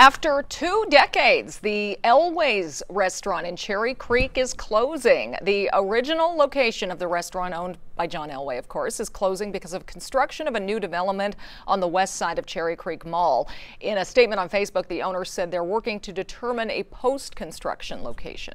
After two decades, the Elway's restaurant in Cherry Creek is closing. The original location of the restaurant, owned by John Elway, of course, is closing because of construction of a new development on the west side of Cherry Creek Mall. In a statement on Facebook, the owner said they're working to determine a post construction location.